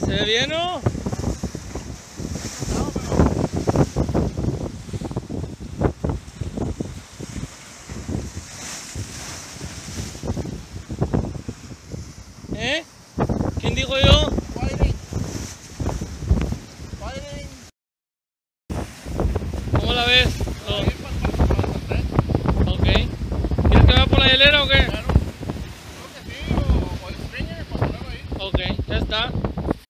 ¿se ve bien o? ¿Eh? ¿Quién digo yo? Firing. Firing. ¿Cómo la ves? Oh. Ok. ¿Quieres que vaya por la hielera o qué?